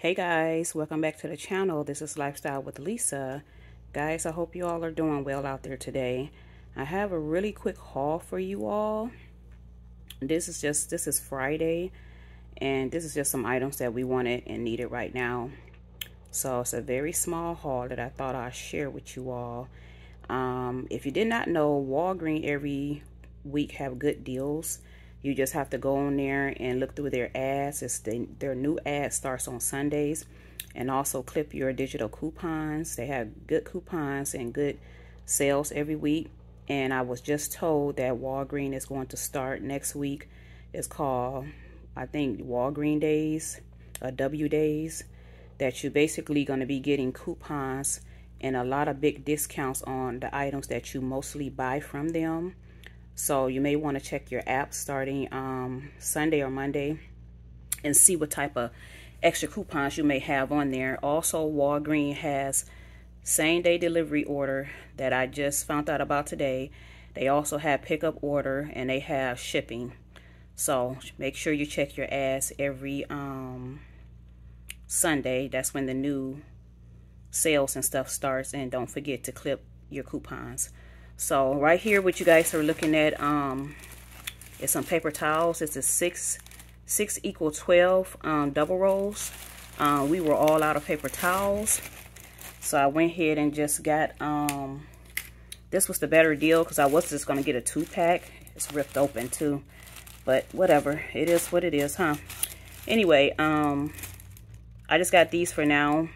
Hey guys, welcome back to the channel. This is Lifestyle with Lisa. Guys, I hope you all are doing well out there today. I have a really quick haul for you all. This is just, this is Friday, and this is just some items that we wanted and needed right now. So it's a very small haul that I thought I'd share with you all. Um, if you did not know, Walgreens every week have good deals. You just have to go on there and look through their ads. It's the, their new ad starts on Sundays. And also clip your digital coupons. They have good coupons and good sales every week. And I was just told that Walgreens is going to start next week. It's called, I think, Walgreens Days, or W Days. That you're basically going to be getting coupons and a lot of big discounts on the items that you mostly buy from them. So you may want to check your app starting um, Sunday or Monday and see what type of extra coupons you may have on there. Also, Walgreens has same day delivery order that I just found out about today. They also have pickup order and they have shipping. So make sure you check your ads every um, Sunday. That's when the new sales and stuff starts. And don't forget to clip your coupons. So right here, what you guys are looking at um, is some paper towels. It's a six, six equal 12 um, double rolls. Um, we were all out of paper towels. So I went ahead and just got, um, this was the better deal because I was just going to get a two pack. It's ripped open too. But whatever, it is what it is, huh? Anyway, um, I just got these for now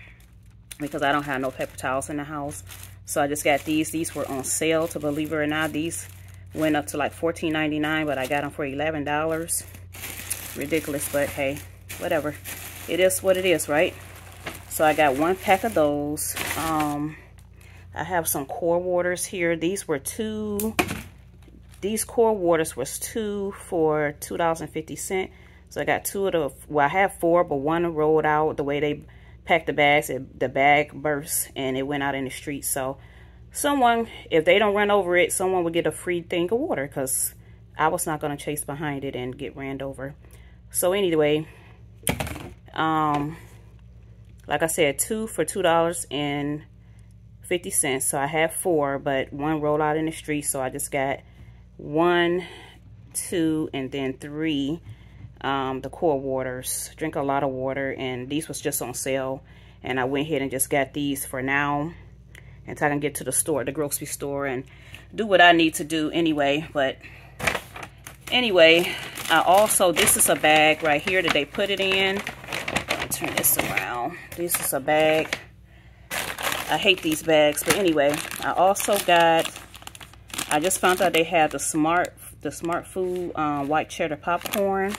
because I don't have no paper towels in the house. So I just got these. These were on sale, to believe it or not. These went up to like $14.99, but I got them for $11. Ridiculous, but hey, whatever. It is what it is, right? So I got one pack of those. Um, I have some core waters here. These were two. These core waters was two for $2.50. So I got two of the, well, I have four, but one rolled out the way they packed the bags. The bag burst and it went out in the street. So someone, if they don't run over it, someone would get a free thing of water because I was not going to chase behind it and get ran over. So anyway, um, like I said, two for $2.50. So I have four, but one rolled out in the street. So I just got one, two, and then three um, the core waters. Drink a lot of water, and these was just on sale. And I went ahead and just got these for now until I can get to the store, the grocery store, and do what I need to do anyway. But anyway, I also, this is a bag right here that they put it in. turn this around. This is a bag. I hate these bags, but anyway, I also got, I just found out they had the Smart, the Smartfood um, white cheddar popcorn.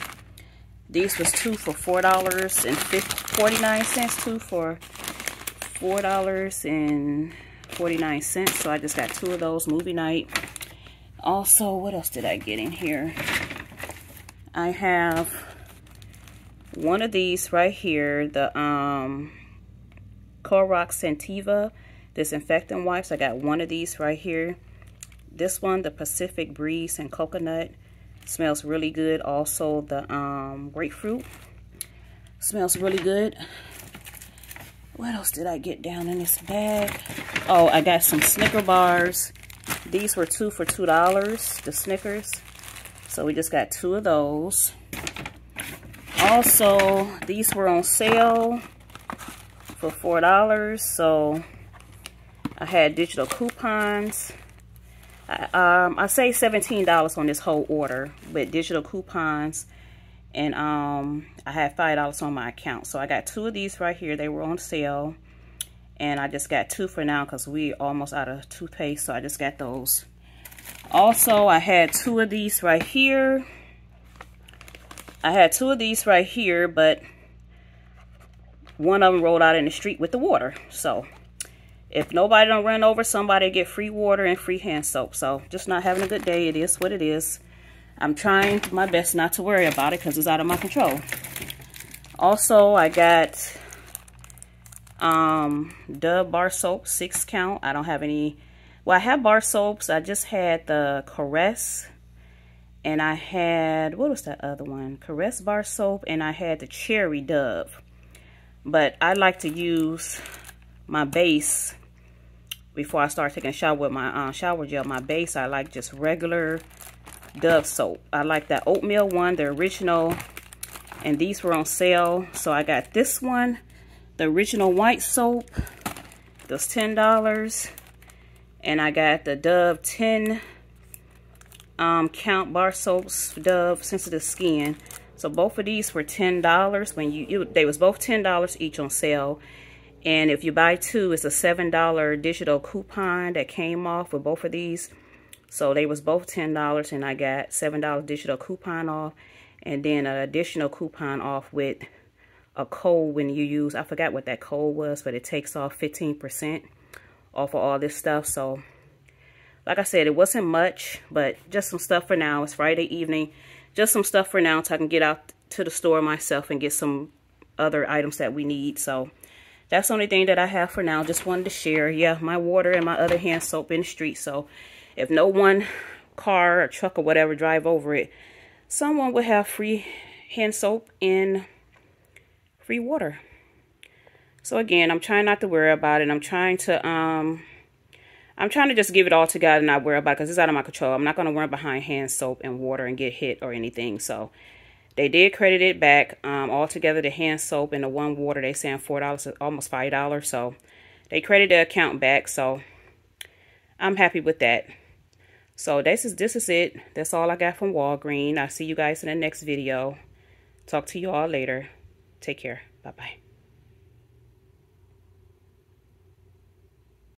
These was two for four dollars and forty nine cents. Two for four dollars and forty nine cents. So I just got two of those. Movie night. Also, what else did I get in here? I have one of these right here. The um Clorox Scentiva disinfectant wipes. I got one of these right here. This one, the Pacific Breeze and Coconut. Smells really good. Also, the um, grapefruit smells really good. What else did I get down in this bag? Oh, I got some Snicker bars. These were two for $2, the Snickers. So we just got two of those. Also, these were on sale for $4. So I had digital coupons um, I say $17 on this whole order with digital coupons. And um, I had $5 on my account. So I got two of these right here. They were on sale. And I just got two for now because we almost out of toothpaste. So I just got those. Also, I had two of these right here. I had two of these right here, but one of them rolled out in the street with the water. So if nobody don't run over somebody get free water and free hand soap. So just not having a good day. It is what it is. I'm trying my best not to worry about it because it's out of my control. Also i got um dove bar soap six count. I don't have any well i have bar soaps. I just had the caress and i had what was that other one? Caress bar soap and i had the cherry dove. But I like to use my base before I start taking a shower with my uh, shower gel. My base, I like just regular Dove soap. I like that oatmeal one, the original. And these were on sale. So I got this one, the original white soap. Was $10. And I got the Dove 10 um, count bar soaps, Dove Sensitive Skin. So both of these were $10 when you, you they was both $10 each on sale. And if you buy two, it's a $7 digital coupon that came off with both of these. So they was both $10 and I got $7 digital coupon off. And then an additional coupon off with a code when you use, I forgot what that code was, but it takes off 15% off of all this stuff. So like I said, it wasn't much, but just some stuff for now. It's Friday evening. Just some stuff for now so I can get out to the store myself and get some other items that we need. So that's the only thing that I have for now. Just wanted to share. Yeah, my water and my other hand soap in the street. So if no one car or truck or whatever drive over it, someone would have free hand soap and free water. So again, I'm trying not to worry about it. I'm trying to um I'm trying to just give it all to God and not worry about it because it's out of my control. I'm not going to run behind hand soap and water and get hit or anything. So they did credit it back. Um, altogether, the hand soap and the one water, they saying $4, almost $5. So they credit the account back. So I'm happy with that. So this is this is it. That's all I got from Walgreens. I'll see you guys in the next video. Talk to you all later. Take care. Bye-bye.